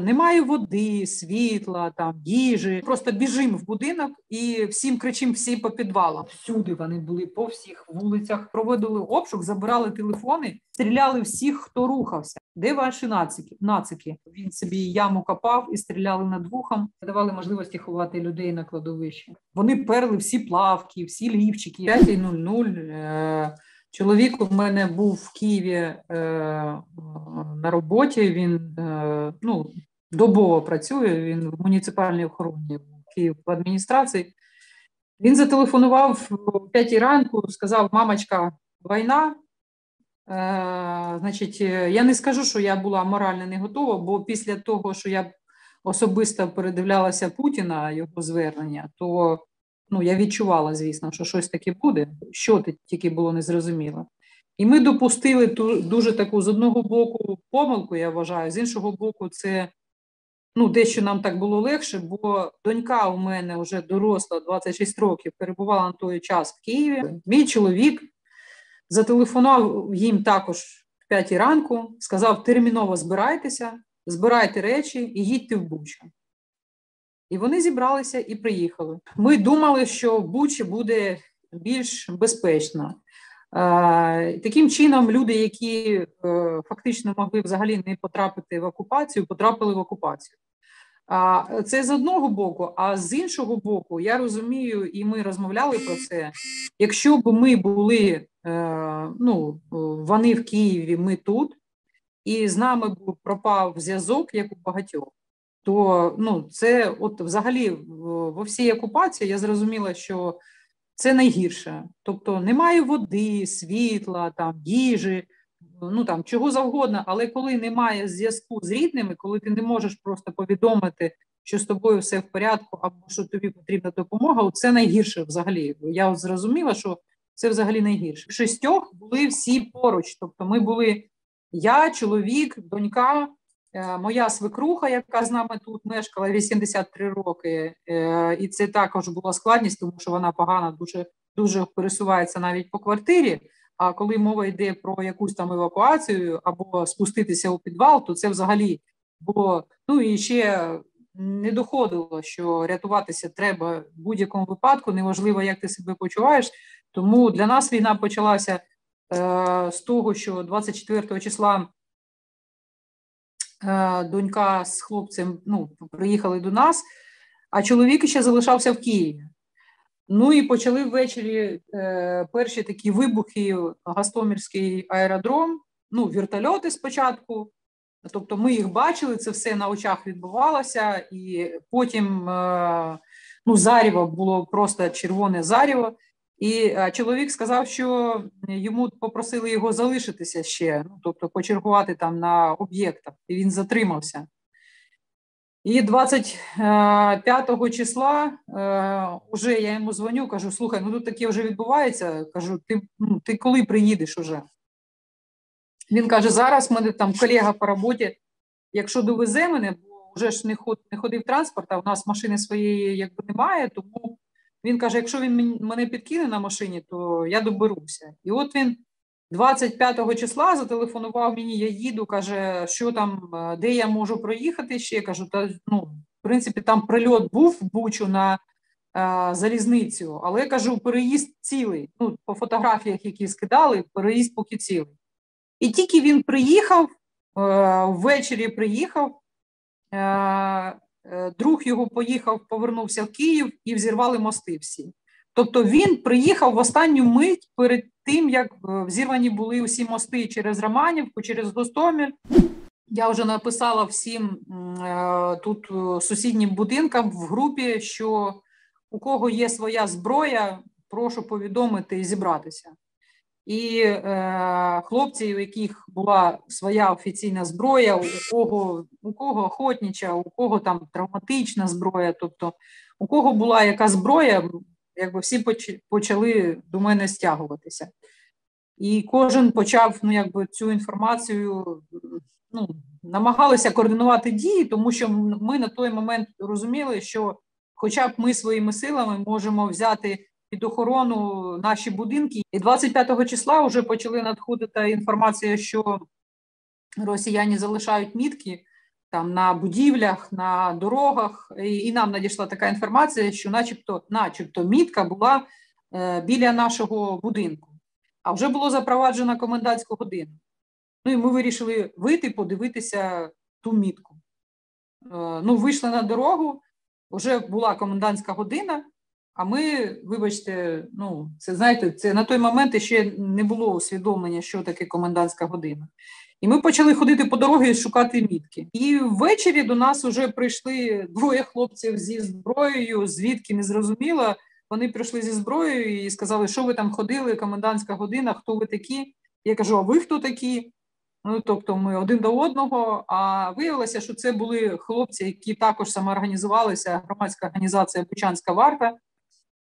Немає води, світла, там їжі. Просто біжимо в будинок і всім кричимо всі по підвалам. Всюди вони були по всіх вулицях. Проводили обшук, забирали телефони, стріляли всіх, хто рухався. Де ваші нацики? Нацики? Він собі яму копав і стріляли над вухом, давали можливості ховати людей на кладовищі. Вони перли всі плавки, всі лівчики. 5.00 Чоловік у мене був в Києві е, на роботі. Він е, ну, добово працює. Він в муніципальній охороні Київ в адміністрації. Він зателефонував о 5 ранку, сказав: Мамочка, війна. Е, Значить, я не скажу, що я була морально не готова, бо після того, що я особисто передивлялася Путіна, його звернення, то Ну, я відчувала, звісно, що щось таке буде, що тільки було незрозуміло. І ми допустили ту, дуже таку з одного боку помилку, я вважаю, з іншого боку, це ну, дещо нам так було легше, бо донька у мене вже доросла 26 років, перебувала на той час в Києві. Мій чоловік зателефонував їм також в 5 ранку, сказав: терміново збирайтеся, збирайте речі і їдьте в Бучу. І вони зібралися і приїхали. Ми думали, що в Бучі буде більш безпечно. Таким чином, люди, які е, фактично могли взагалі не потрапити в окупацію, потрапили в окупацію. Це з одного боку, а з іншого боку, я розумію, і ми розмовляли про це. Якщо б ми були е, ну, вони в Києві, ми тут, і з нами б пропав зв'язок, як у багатьох то ну, це от взагалі во всій окупації я зрозуміла, що це найгірше. Тобто немає води, світла, там, їжі, ну там чого завгодно, але коли немає зв'язку з рідними, коли ти не можеш просто повідомити, що з тобою все в порядку, або що тобі потрібна допомога, це найгірше взагалі. Я зрозуміла, що це взагалі найгірше. Шістьох були всі поруч. Тобто, ми були я, чоловік, донька. Е, моя свекруха, яка з нами тут мешкала 83 роки, е, і це також була складність, тому що вона погано дуже дуже пересувається навіть по квартирі. А коли мова йде про якусь там евакуацію або спуститися у підвал, то це взагалі було. Ну і ще не доходило, що рятуватися треба в будь-якому випадку, неважливо, як ти себе почуваєш. Тому для нас війна почалася е, з того, що 24 числа донька з хлопцем ну, приїхали до нас, а чоловік ще залишався в Києві. Ну і почали ввечері е, перші такі вибухи, Гастомірський аеродром, ну, вертольоти спочатку. Тобто ми їх бачили, це все на очах відбувалося, і потім е, ну, заріво було просто червоне заріво. І чоловік сказав, що йому попросили його залишитися ще, ну тобто почергувати там на об'єктах, і він затримався. І 25 числа е, вже я йому дзвоню, кажу: слухай, ну тут таке вже відбувається. Кажу, ти ну, ти коли приїдеш уже? Він каже: зараз мене там колега по роботі, якщо довезе мене, бо вже ж не ход, не ходив транспорт, а в нас машини своєї якби немає, тому він каже: якщо він мене підкине на машині, то я доберуся. І от він 25 числа зателефонував мені, я їду, каже, що там, е, де я можу проїхати ще. Я Кажу, та ну, в принципі, там прильот був в Бучу на а, е, залізницю, але я кажу, переїзд цілий. Ну, по фотографіях, які скидали, переїзд поки цілий. І тільки він приїхав, е, ввечері приїхав. Друг його поїхав, повернувся в Київ і взірвали мости всі. Тобто він приїхав в останню мить перед тим, як е, взірвані були усі мости через Романівку, через Гостомель. Я вже написала всім е, тут сусіднім будинкам в групі, що у кого є своя зброя, прошу повідомити і зібратися. І е, хлопці, у яких була своя офіційна зброя, у кого у кого охотнича, у кого там травматична зброя, тобто у кого була яка зброя, якби всі почали до мене стягуватися. І кожен почав ну, якби, цю інформацію, ну, намагалися координувати дії, тому що ми на той момент розуміли, що, хоча б ми своїми силами можемо взяти під охорону наші будинки. І 25 числа вже почали надходити інформація, що росіяни залишають мітки там на будівлях, на дорогах, і, і нам надійшла така інформація, що, начебто, начебто, мітка була е, біля нашого будинку, а вже було запроваджена комендантська година. Ну і ми вирішили вийти, подивитися ту мітку. Е, ну, вийшли на дорогу, вже була комендантська година. А ми, вибачте, ну це знаєте, це на той момент ще не було усвідомлення, що таке комендантська година. І ми почали ходити по дорозі і шукати мітки. І ввечері до нас вже прийшли двоє хлопців зі зброєю, звідки не зрозуміло. Вони прийшли зі зброєю і сказали, що ви там ходили, комендантська година, хто ви такі? Я кажу, а ви хто такі? Ну, тобто ми один до одного. А виявилося, що це були хлопці, які також самоорганізувалися, громадська організація Бучанська варта.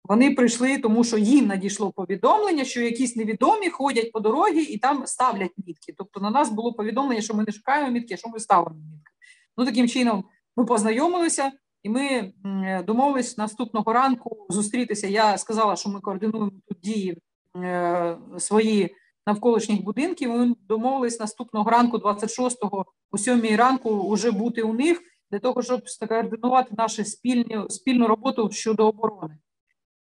Вони прийшли, тому що їм надійшло повідомлення, що якісь невідомі ходять по дорогі і там ставлять мітки. Тобто на нас було повідомлення, що ми не шукаємо мітки, а що ми ставимо мітки. Ну таким чином ми познайомилися і ми домовились наступного ранку зустрітися. Я сказала, що ми координуємо тут дії е, свої навколишніх будинків. Ми домовились наступного ранку, 26-го, о 7 ранку, вже бути у них для того, щоб скоординувати нашу спільну, спільну роботу щодо оборони.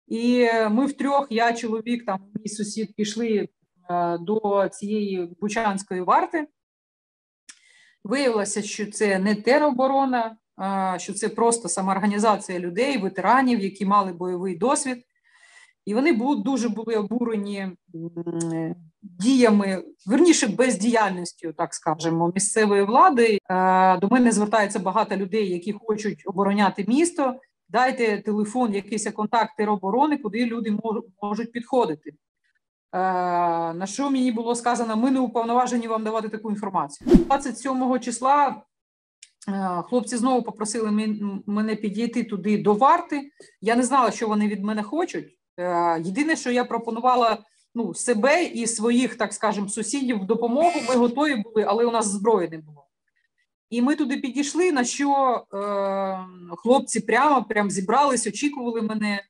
І ми втрьох, я чоловік, там мій сусід пішли е, до цієї Бучанської варти. Виявилося, що це не тероборона, що це просто самоорганізація людей, ветеранів, які мали бойовий досвід. І вони були, дуже були обурені діями, верніше бездіяльністю, так скажемо, місцевої влади. До мене звертається багато людей, які хочуть обороняти місто дайте телефон, якийсь контакт тероборони, куди люди можуть підходити. Е, на що мені було сказано, ми не уповноважені вам давати таку інформацію. 27 числа е, хлопці знову попросили мене підійти туди до варти. Я не знала, що вони від мене хочуть. Е, єдине, що я пропонувала ну, себе і своїх, так скажемо, сусідів в допомогу. Ми готові були, але у нас зброї не було. І ми туди підійшли, на що е, хлопці прямо прям зібрались, очікували мене.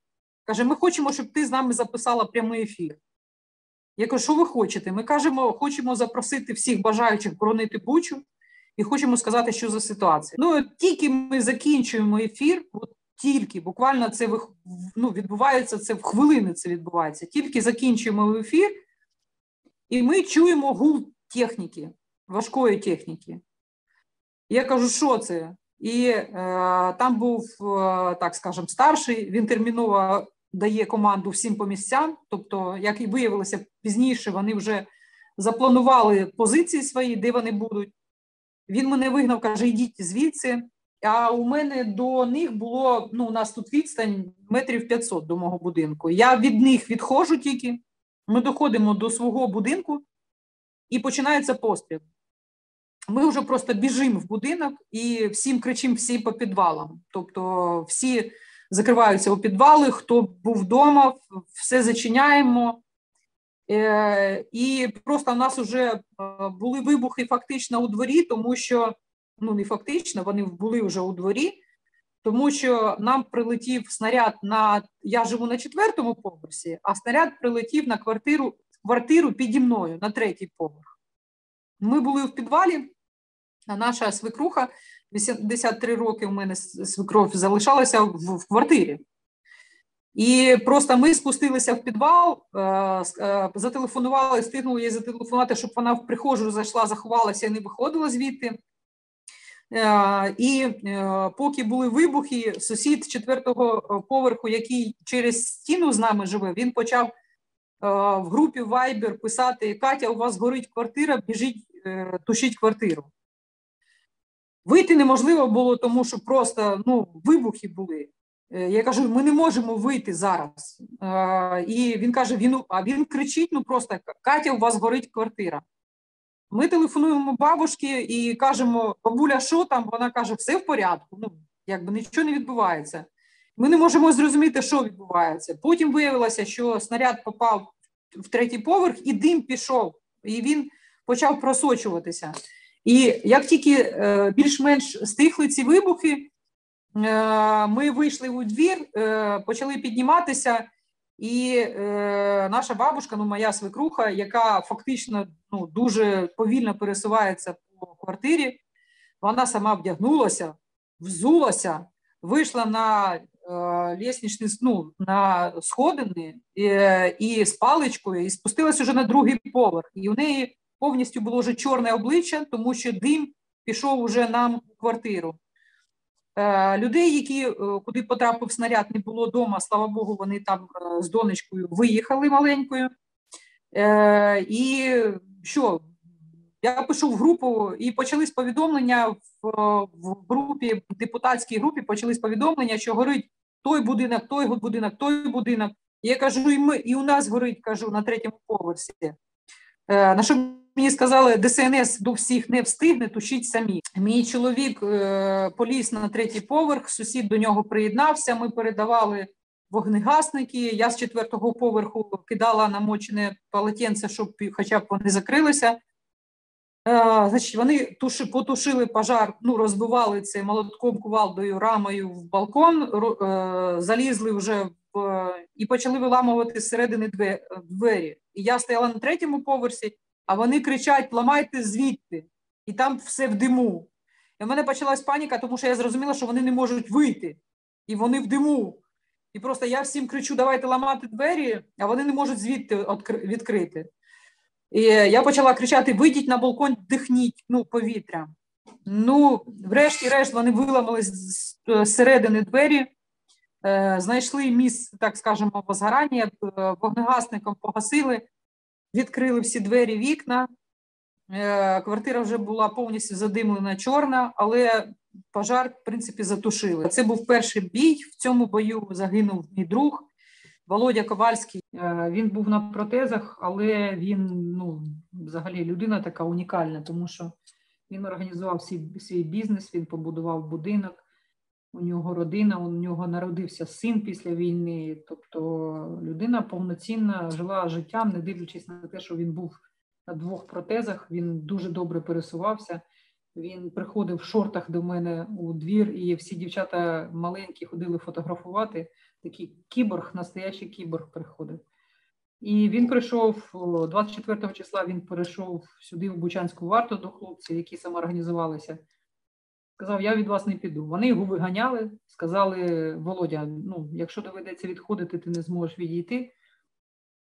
Каже, ми хочемо, щоб ти з нами записала прямий ефір. Я кажу, що ви хочете? Ми кажемо, хочемо запросити всіх бажаючих боронити Бучу і хочемо сказати, що за ситуація. Ну, тільки ми закінчуємо ефір, от тільки буквально це ну, відбувається це в хвилини. Це відбувається. Тільки закінчуємо ефір, і ми чуємо гул техніки, важкої техніки. Я кажу, що це? І е, там був, е, так скажемо, старший, він терміново дає команду всім по місцям. Тобто, як і виявилося пізніше, вони вже запланували позиції свої, де вони будуть. Він мене вигнав, каже, йдіть звідси. А у мене до них було, ну, у нас тут відстань метрів 500 до мого будинку. Я від них відходжу тільки, ми доходимо до свого будинку і починається постріл. Ми вже просто біжимо в будинок і всім кричимо всі по підвалам. Тобто всі закриваються у підвали, хто був вдома, все зачиняємо. Е, І просто в нас вже е, були вибухи фактично у дворі, тому що ну не фактично, вони були вже у дворі, тому що нам прилетів снаряд на я живу на четвертому поверсі, а снаряд прилетів на квартиру квартиру піді мною на третій поверх. Ми були в підвалі. Наша свекруха 83 роки у мене свекров залишалася в, квартирі. І просто ми спустилися в підвал, е, е, зателефонували, стигнули їй зателефонувати, щоб вона в прихожу зайшла, заховалася і не виходила звідти. Е, і поки були вибухи, сусід четвертого поверху, який через стіну з нами живе, він почав в групі Viber писати: Катя, у вас горить квартира, біжіть, тушіть квартиру. Вийти неможливо було, тому що просто ну, вибухи були. Е, я кажу, ми не можемо вийти зараз. І він каже: він, а він кричить: ну просто Катя, у вас горить квартира. Ми телефонуємо бабушці і кажемо, бабуля, що там? Вона каже, все в порядку. Ну, якби нічого не відбувається. Ми не можемо зрозуміти, що відбувається. Потім виявилося, що снаряд попав в третій поверх, і дим пішов, і він почав просочуватися. І як тільки е, більш-менш стихли ці вибухи, е, ми вийшли у двір, е, почали підніматися, і наша бабушка, ну моя свекруха, яка фактично ну, дуже повільно пересувається по квартирі, Вона сама вдягнулася, взулася, вийшла на лісничний, ну, на сходини і, і з паличкою, і спустилася вже на другий поверх. І у неї повністю було вже чорне обличчя, тому що дим пішов уже нам у квартиру. Е, людей, які е, куди потрапив снаряд, не було вдома, слава Богу, вони там е, з донечкою виїхали маленькою. І що? Я пишу в групу, і почались повідомлення в, в групі, в депутатській групі почались повідомлення, що горить той будинок, той будинок, той будинок. І я кажу, і ми, і у нас горить, кажу, на третьому поверсі. На що Мені сказали, ДСНС до всіх не встигне, тушіть самі. Мій чоловік е, поліз на третій поверх, сусід до нього приєднався. Ми передавали вогнегасники. Я з четвертого поверху кидала намочене полотенце, щоб хоча б вони закрилися. Е, значить, Вони туши, потушили пожар, ну розбивали це молотком, кувалдою, рамою в балкон, е, залізли вже в і почали виламувати зсередини двері. І я стояла на третьому поверсі а вони кричать: ламайте звідти, і там все в диму. І в мене почалась паніка, тому що я зрозуміла, що вони не можуть вийти, і вони в диму. І просто я всім кричу: давайте ламати двері, а вони не можуть звідти відкрити. І я почала кричати: вийдіть на балкон, дихніть ну, повітря. Ну, врешті-решт, вони виламали зсередини двері, е, знайшли місце, так скажемо, возгорання, е, вогнегасником погасили відкрили всі двері, вікна. Е, квартира вже була повністю задимлена чорна, але пожар, в принципі, затушили. Це був перший бій. В цьому бою загинув мій друг Володя Ковальський. Е, він був на протезах, але він ну, взагалі людина така унікальна, тому що він організував свій, свій бізнес, він побудував будинок у нього родина, у нього народився син після війни. Тобто людина повноцінна жила життям, не дивлячись на те, що він був на двох протезах, він дуже добре пересувався. Він приходив в шортах до мене у двір, і всі дівчата маленькі ходили фотографувати. Такий кіборг, настоящий кіборг приходив. І він прийшов 24 числа. Він перейшов сюди в Бучанську варту до хлопців, які самоорганізувалися. Сказав, я від вас не піду. Вони його виганяли, сказали, Володя, ну, якщо доведеться відходити, ти не зможеш відійти.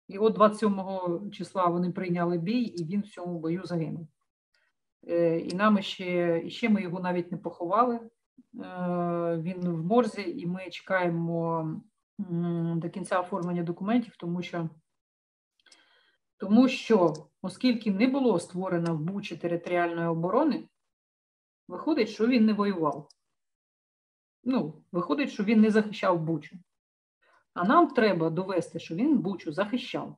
І от 27 числа вони прийняли бій, і він в цьому бою загинув. Е, і нам ще, ще ми його навіть не поховали. Е, він в морзі, і ми чекаємо до кінця оформлення документів, тому що, тому що, оскільки не було створено в Бучі територіальної оборони. Виходить, що він не воював. Ну, виходить, що він не захищав Бучу. А нам треба довести, що він Бучу захищав.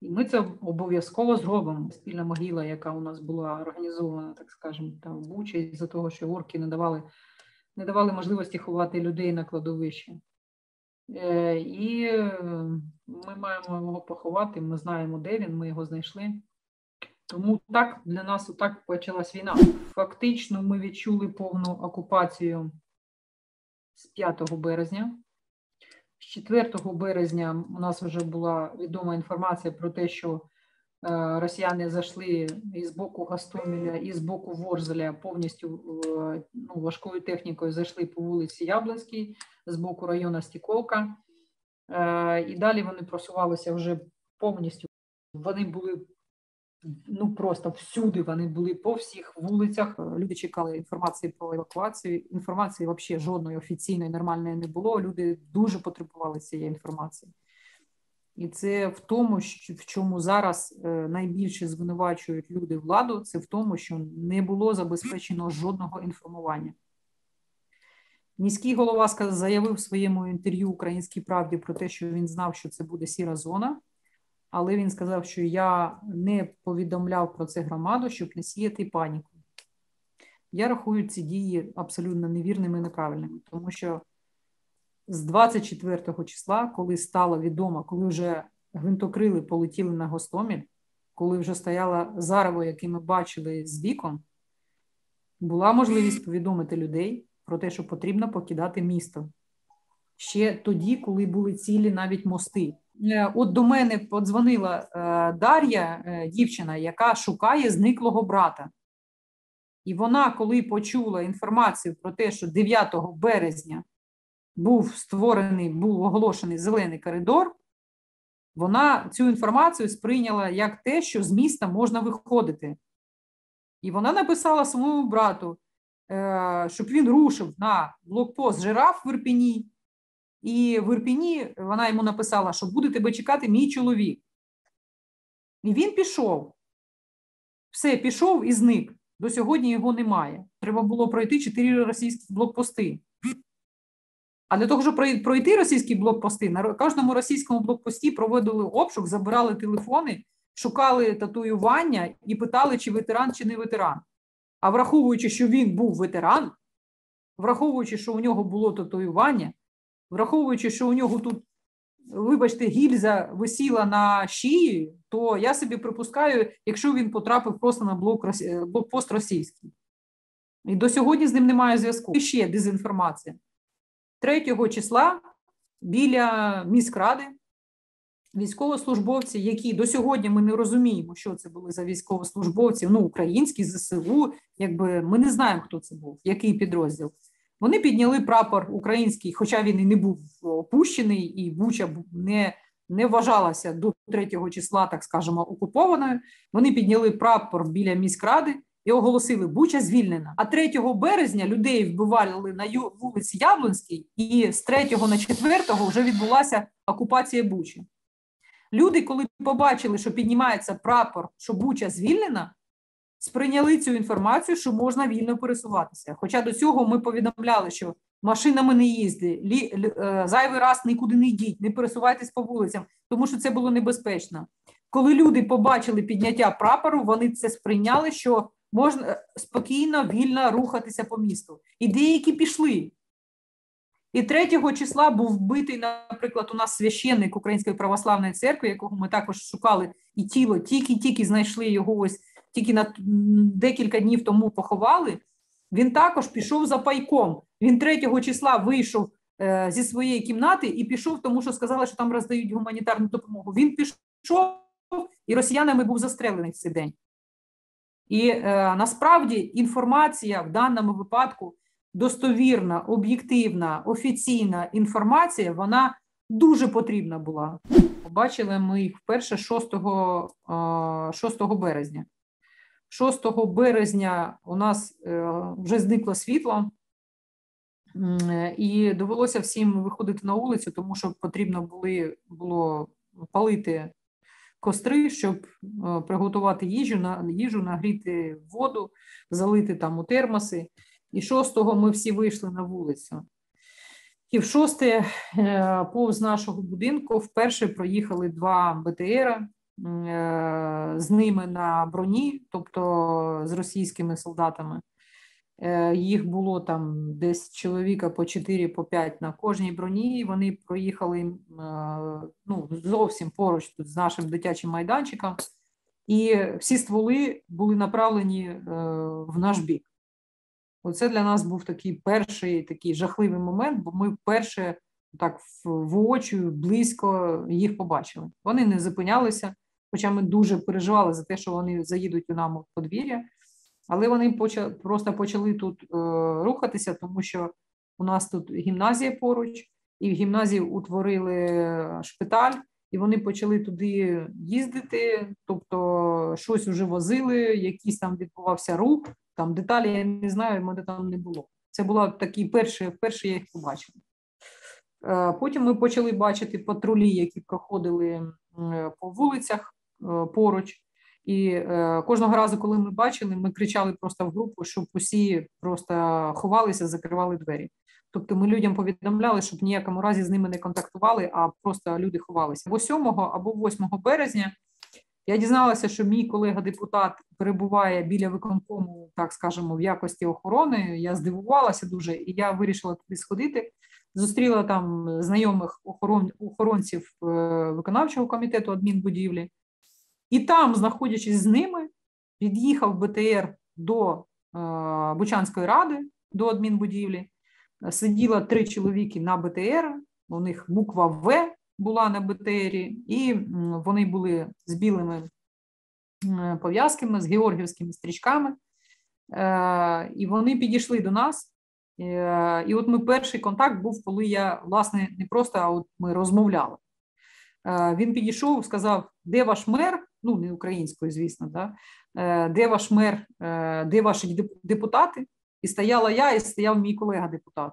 І ми це обов'язково зробимо. Спільна могила, яка у нас була організована, так скажемо, там в Бучі, з-за того, що орки не давали не давали можливості ховати людей на кладовищі. Е, І ми маємо його поховати, ми знаємо, де він, ми його знайшли. Тому так для нас отак почалась війна. Фактично, ми відчули повну окупацію з 5 березня. З 4 березня у нас вже була відома інформація про те, що е, росіяни зайшли і з боку Гастомеля, і з боку Ворзеля повністю е, ну, важкою технікою зайшли по вулиці Яблонській, з боку району Стіколка. Е, і далі вони просувалися вже повністю. Вони були ну просто всюди вони були по всіх вулицях. Люди чекали інформації про евакуацію. Інформації взагалі жодної офіційної, нормальної не було. Люди дуже потребували цієї інформації. І це в тому, що в чому зараз е, найбільше звинувачують люди владу, це в тому, що не було забезпечено жодного інформування. Міський голова заявив в своєму інтерв'ю Українській правді про те, що він знав, що це буде сіра зона але він сказав, що я не повідомляв про це громаду, щоб не сіяти паніку. Я рахую ці дії абсолютно невірними і неправильними, тому що з 24 числа, коли стало відомо, коли вже гвинтокрили полетіли на Гостоміль, коли вже стояла зарево, яке ми бачили з вікон, була можливість повідомити людей про те, що потрібно покидати місто. Ще тоді, коли були цілі навіть мости. Е, от до мене подзвонила е, Дар'я, е, дівчина, яка шукає зниклого брата. І вона, коли почула інформацію про те, що 9 березня був створений, був оголошений зелений коридор, вона цю інформацію сприйняла як те, що з міста можна виходити. І вона написала своєму брату, щоб він рушив на блокпост жираф в Ірпіні. І в Ірпіні вона йому написала, що буде тебе чекати мій чоловік. І він пішов. Все, пішов і зник. До сьогодні його немає. Треба було пройти чотири російські блокпости. А для того, щоб пройти російські блокпости, на кожному російському блокпості проводили обшук, забирали телефони, шукали татуювання і питали, чи ветеран, чи не ветеран. А враховуючи, що він був ветеран, враховуючи, що у нього було татуювання, враховуючи, що у нього тут, вибачте, гільза висіла на шиї, то я собі припускаю, якщо він потрапив просто на блок, блокпост російський. І до сьогодні з ним немає зв'язку. І ще дезінформація. 3 числа біля міськради військовослужбовці, які до сьогодні ми не розуміємо, що це були за військовослужбовці, ну, українські ЗСУ, якби ми не знаємо, хто це був, який підрозділ. Вони підняли прапор український, хоча він і не був опущений, і Буча не не вважалася до 3 числа, так скажемо, окупованою. Вони підняли прапор біля міськради і оголосили, Буча звільнена. А 3 березня людей вбивали на вулиці Яблонській, і з 3 на 4 вже відбулася окупація Бучі. Люди, коли побачили, що піднімається прапор, що Буча звільнена, сприйняли цю інформацію, що можна вільно пересуватися. Хоча до цього ми повідомляли, що машинами не їзди, лі, е, зайвий раз нікуди не йдіть, не пересувайтесь по вулицям, тому що це було небезпечно. Коли люди побачили підняття прапору, вони це сприйняли, що можна е, спокійно, вільно рухатися по місту. І деякі пішли. І 3 числа був вбитий, наприклад, у нас священник Української православної церкви, якого ми також шукали, і тіло тільки-тільки знайшли його ось тільки на декілька днів тому поховали. Він також пішов за пайком. Він 3 числа вийшов е, зі своєї кімнати і пішов, тому що сказали, що там роздають гуманітарну допомогу. Він пішов і росіянами був застрелений в цей день. І е, насправді інформація в даному випадку достовірна, об'єктивна, офіційна інформація, вона дуже потрібна була. Побачили ми їх вперше 6, 6 березня. 6 березня у нас е, вже зникло світло, і довелося всім виходити на вулицю, тому що потрібно були, було палити костри, щоб е, приготувати їжу, на їжу, нагріти воду, залити там у термоси. І 6-го ми всі вийшли на вулицю. І в шосте е, повз нашого будинку вперше проїхали два БТР е, з ними на броні, тобто з російськими солдатами. Е, їх було там десь чоловіка по 4 по 5 на кожній броні. Вони проїхали ну, зовсім поруч тут з нашим дитячим майданчиком, і всі стволи були направлені в наш бік. Оце для нас був такий перший такий жахливий момент, бо ми вперше так воочію близько їх побачили. Вони не зупинялися, хоча ми дуже переживали за те, що вони заїдуть у нам в подвір'я, але вони почали, просто почали тут е, рухатися, тому що у нас тут гімназія поруч, і в гімназії утворили шпиталь, і вони почали туди їздити, тобто щось вже возили, якийсь там відбувався рух. Там деталі я не знаю, мене там не було. Це була такі перші, вперше я їх побачила. Е, потім ми почали бачити патрулі, які проходили по вулицях е, поруч. І е, кожного разу, коли ми бачили, ми кричали просто в групу, щоб усі просто ховалися, закривали двері. Тобто ми людям повідомляли, щоб в ніякому разі з ними не контактували, а просто люди ховалися. Або 7 або 8 березня я дізналася, що мій колега-депутат перебуває біля виконкому, так скажемо, в якості охорони. Я здивувалася дуже, і я вирішила туди сходити. Зустріла там знайомих охорон, охоронців е, виконавчого комітету адмінбудівлі, і там, знаходячись з ними, під'їхав БТР до е, Бучанської ради, до адмінбудівлі. Сиділо три чоловіки на БТР, у них буква В була на БТРі, і вони були з білими пов'язками, з георгівськими стрічками. і вони підійшли до нас. І от ми перший контакт був, коли я, власне, не просто а от ми розмовляли. Він підійшов, сказав, де ваш мер, ну не українською, звісно, да? де ваш мер, де ваші депутати? І стояла я, і стояв мій колега-депутат.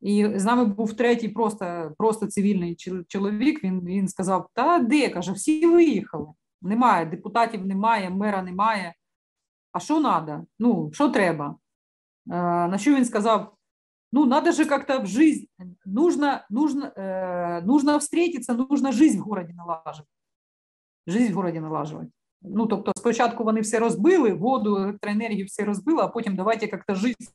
І з нами був третій, просто просто цивільний чоловік. Він він сказав: Та де каже, всі виїхали. Немає депутатів, немає, мера немає. А що треба? Ну, що треба? На що він сказав: ну, надо же как-то в жизнь, нужно, нужно, э, нужно встретиться, нужно жизнь в городі налажувати. Жизнь в городі налажувати. Ну, тобто, спочатку вони все розбили, воду, електроенергію все розбили, а потім давайте як-то життя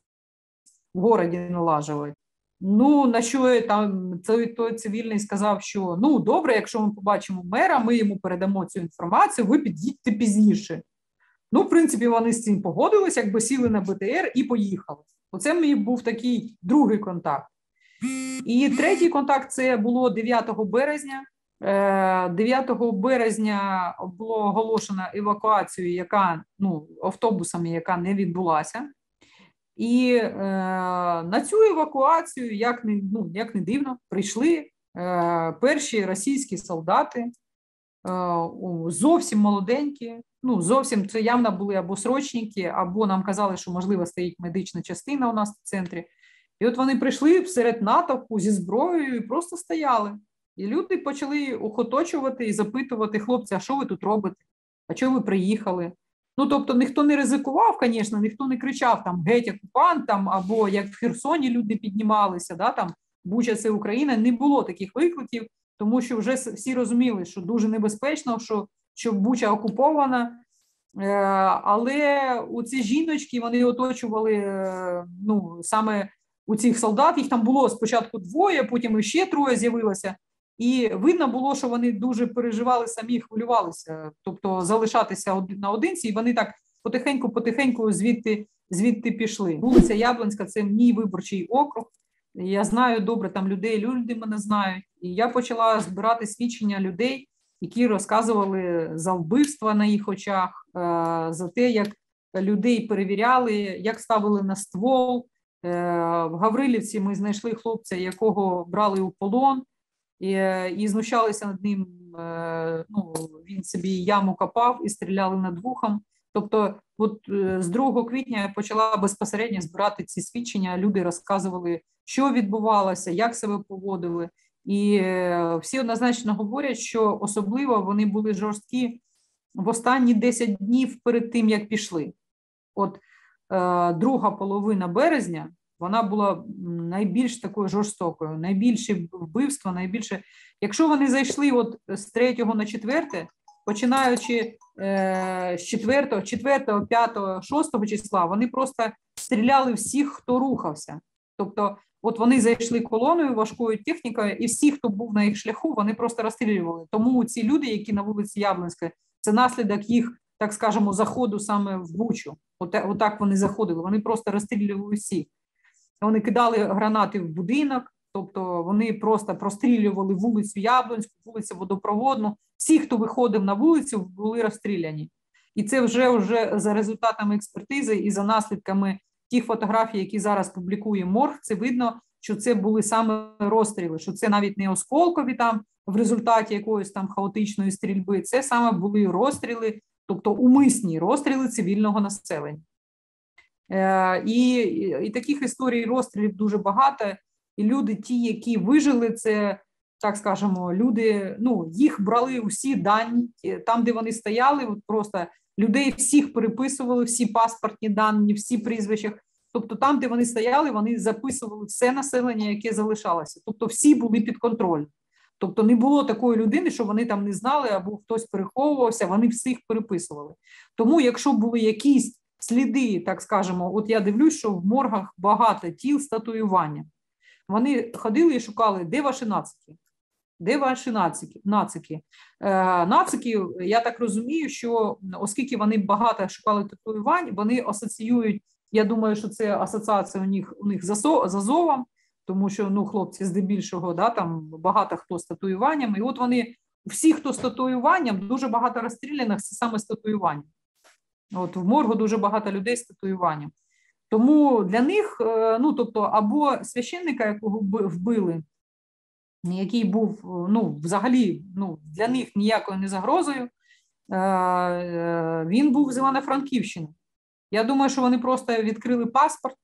в городі налажувати. Ну, на що там той, той цивільний сказав, що ну добре, якщо ми побачимо мера, ми йому передамо цю інформацію, ви під'їдьте пізніше. Ну, в принципі, вони з цим погодились, якби сіли на БТР і поїхали. Оце мій був такий другий контакт. І третій контакт це було 9 березня. 9 е, березня було оголошено евакуацію, яка ну, автобусами, яка не відбулася. І е, на цю евакуацію, як не ну, як не дивно, прийшли е, перші російські солдати, е, зовсім молоденькі. Ну, зовсім це явно були або срочники, або нам казали, що можливо стоїть медична частина у нас в центрі. І от вони прийшли серед натовпу зі зброєю і просто стояли. І люди почали охоточувати і запитувати хлопці, а що ви тут робите? А чого ви приїхали? Ну, тобто, ніхто не ризикував, звісно, ніхто не кричав там геть окупант, там, або як в Херсоні люди піднімалися, да, там Буча це Україна. Не було таких викликів, тому що вже всі розуміли, що дуже небезпечно, що що Буча окупована. Е, але у ці жіночки вони оточували е, ну, саме у цих солдат. Їх там було спочатку двоє, потім ще троє з'явилося. І видно було, що вони дуже переживали самі, хвилювалися, тобто залишатися наодинці, і вони так потихеньку-потихеньку звідти звідти пішли. Вулиця Яблонська це мій виборчий округ. Я знаю добре там людей, люди мене знають. І я почала збирати свідчення людей, які розказували за вбивства на їх очах, е, за те, як людей перевіряли, як ставили на ствол. Е, в Гаврилівці ми знайшли хлопця, якого брали у полон і і знущалися над ним. Е, ну, Він собі яму копав і стріляли над вухом. Тобто, от е, з 2 квітня я почала безпосередньо збирати ці свідчення. Люди розказували, що відбувалося, як себе поводили, і е, всі однозначно говорять, що особливо вони були жорсткі в останні 10 днів перед тим, як пішли. От друга половина березня вона була найбільш такою жорстокою, найбільше вбивство, найбільше. Якщо вони зайшли от з 3 на 4, починаючи е, з 4, 4, 5, 6 числа, вони просто стріляли всіх, хто рухався. Тобто, от вони зайшли колоною важкою технікою, і всі, хто був на їх шляху, вони просто розстрілювали. Тому ці люди, які на вулиці Яблонської, це наслідок їх, так скажемо, заходу саме в Бучу. Отак вони заходили. Вони просто розстрілювали всіх. Вони кидали гранати в будинок, тобто вони просто прострілювали вулицю Яблонську, вулицю Водопроводну. Всі, хто виходив на вулицю, були розстріляні. І це вже вже за результатами експертизи і за наслідками тих фотографій, які зараз публікує морг, це видно, що це були саме розстріли, що це навіть не осколкові там в результаті якоїсь там хаотичної стрільби. Це саме були розстріли, тобто умисні розстріли цивільного населення. Е, і і таких історій розстрілів дуже багато. І люди, ті, які вижили, це так скажемо, люди. Ну їх брали усі дані там, де вони стояли. От просто людей всіх переписували, всі паспортні дані, всі прізвища. Тобто, там, де вони стояли, вони записували все населення, яке залишалося. Тобто, всі були під контролем. Тобто не було такої людини, що вони там не знали, або хтось переховувався, вони всіх переписували. Тому, якщо були якісь сліди, так скажемо, от я дивлюсь, що в моргах багато тіл з татуюванням. Вони ходили і шукали, де ваші нацики? Де ваші нацики? Нацики, е, нацики, я так розумію, що оскільки вони багато шукали татуювань, вони асоціюють. Я думаю, що це асоціація у них у них з Азовом, тому що ну, хлопці здебільшого да, там багато хто з татуюванням. І от вони всі, хто з татуюванням, дуже багато розстріляних це саме з татуюванням. От в моргу дуже багато людей з татуюванням. Тому для них, е, ну тобто, або священника, якого вбили, який був ну, взагалі ну, для них ніякою не загрозою, е, е, він був з Івано-Франківщини. Я думаю, що вони просто відкрили паспорт,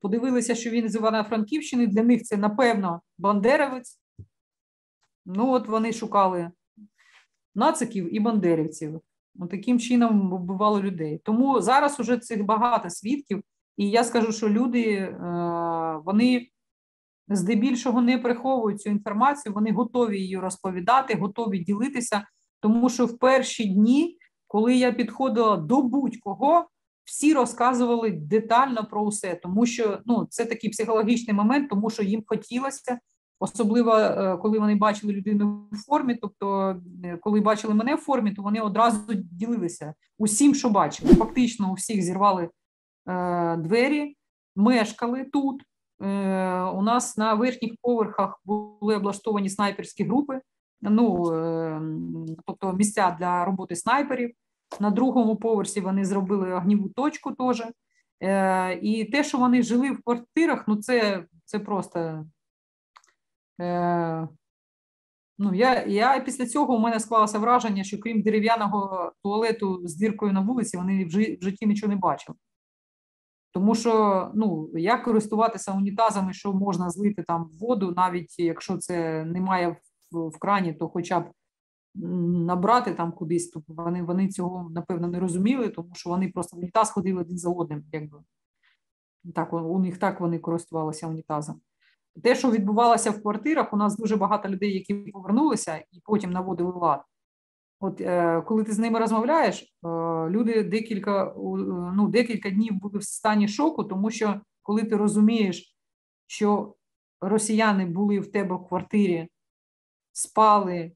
подивилися, що він з Івано-Франківщини. Для них це, напевно, бандерівець. Ну, от вони шукали нациків і бандерівців. Таким чином вбивали людей. Тому зараз уже цих багато свідків, і я скажу, що люди е, вони здебільшого не приховують цю інформацію, вони готові її розповідати, готові ділитися. Тому що в перші дні, коли я підходила до будь-кого, всі розказували детально про усе, тому що ну, це такий психологічний момент, тому що їм хотілося Особливо е, коли вони бачили людину в формі, тобто, е, коли бачили мене в формі, то вони одразу ділилися усім, що бачили. Фактично, у всіх зірвали е, двері, мешкали тут. Е, У нас на верхніх поверхах були облаштовані снайперські групи, ну е, тобто місця для роботи снайперів. На другому поверсі вони зробили огніву точку теж. Е, І те, що вони жили в квартирах, ну це, це просто. Е, ну, Я я після цього у мене склалося враження, що крім дерев'яного туалету з діркою на вулиці, вони в житті нічого не бачили. Тому що ну, як користуватися унітазами, що можна злити там воду, навіть якщо це немає в, в крані, то хоча б набрати там кудись, то вони вони цього, напевно, не розуміли, тому що вони просто в унітаз ходили один за одним. Якби. Так, У них так вони користувалися унітазом. Те, що відбувалося в квартирах, у нас дуже багато людей, які повернулися і потім наводили лад. От е, коли ти з ними розмовляєш, е, люди декілька е, ну, декілька днів були в стані шоку, тому що коли ти розумієш, що росіяни були в тебе в квартирі, спали,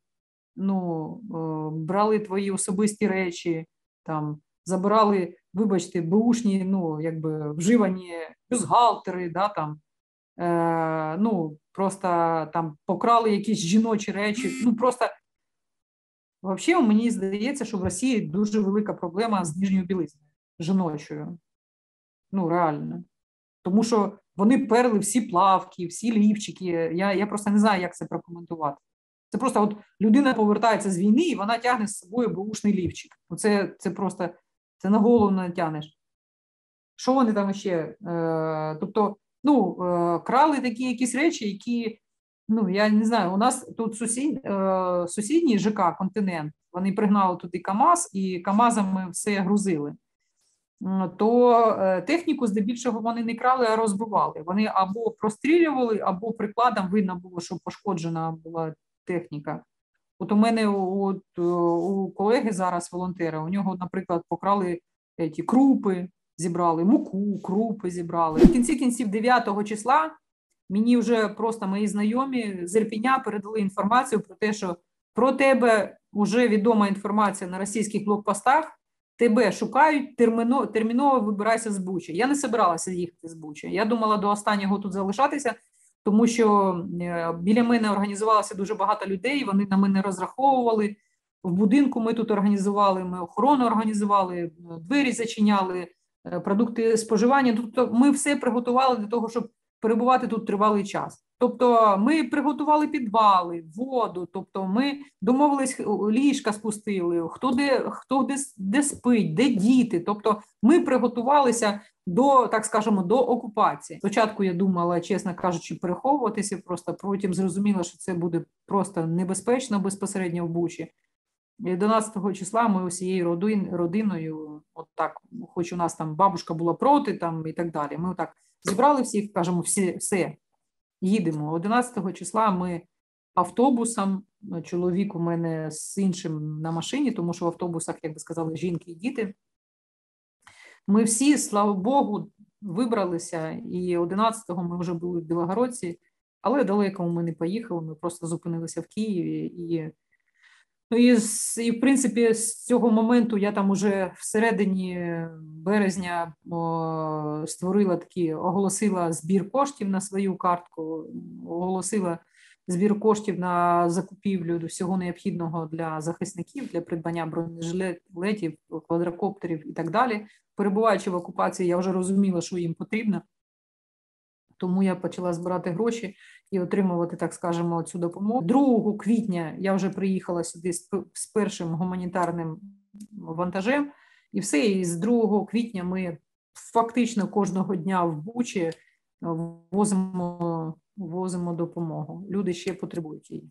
ну, е, брали твої особисті речі, там, забирали, вибачте, бушні, ну, якби вживані бюзгалтери, да, там, е, ну, просто там покрали якісь жіночі речі. Ну, просто взагалі мені здається, що в Росії дуже велика проблема з ніжньою білизною жіночою. Ну, реально. Тому що вони перли всі плавки, всі лівчики. Я я просто не знаю, як це прокоментувати. Це просто от людина повертається з війни, і вона тягне з собою бушний лівчик. Оце це просто це на голову не тягнеш. Що вони там ще? Е, Тобто, ну, е, крали такі якісь речі, які, ну, я не знаю, у нас тут сусід, е, сусідній ЖК континент, вони пригнали туди Камаз і Камазами все грузили. То е, техніку здебільшого вони не крали, а розбивали. Вони або прострілювали, або прикладом видно було, що пошкоджена була техніка. От у мене от, у колеги зараз волонтери, у нього, наприклад, покрали ті крупи, зібрали, муку, крупи зібрали. В кінці кінців 9 числа мені вже просто мої знайомі з Ірпіня передали інформацію про те, що про тебе вже відома інформація на російських блокпостах. Тебе шукають, терміново, терміново вибирайся з Бучі. Я не збиралася їхати з Бучі. Я думала до останнього тут залишатися, тому що е, біля мене організувалося дуже багато людей. Вони на мене розраховували. В будинку ми тут організували, ми охорону організували, двері зачиняли, продукти споживання. Тобто ми все приготували для того, щоб перебувати тут тривалий час. Тобто ми приготували підвали, воду, тобто ми домовились, ліжка спустили, хто де хто де, де спить, де діти. Тобто ми приготувалися до, так скажемо, до окупації. Спочатку я думала, чесно кажучи, переховуватися, просто потім зрозуміла, що це буде просто небезпечно безпосередньо в Бучі. 11 числа ми усією родиною, от так, хоч у нас там бабушка була проти, там і так далі. Ми отак зібрали всіх, кажемо, всі, все, їдемо. 11 числа ми автобусом, чоловік у мене з іншим на машині, тому що в автобусах, як би сказали, жінки і діти. Ми всі, слава Богу, вибралися, і 11-го ми вже були в Білогородці, але далеко ми не поїхали. Ми просто зупинилися в Києві і. Ну і, і в принципі, з цього моменту я там уже всередині березня о, створила такі, оголосила збір коштів на свою картку, оголосила збір коштів на закупівлю всього необхідного для захисників, для придбання бронежилетів, квадрокоптерів і так далі. Перебуваючи в окупації, я вже розуміла, що їм потрібно. Тому я почала збирати гроші і отримувати, так скажемо, цю допомогу. 2 квітня я вже приїхала сюди з першим гуманітарним вантажем, і все. І з 2 квітня ми фактично кожного дня в Бучі возимо, возимо допомогу. Люди ще потребують її.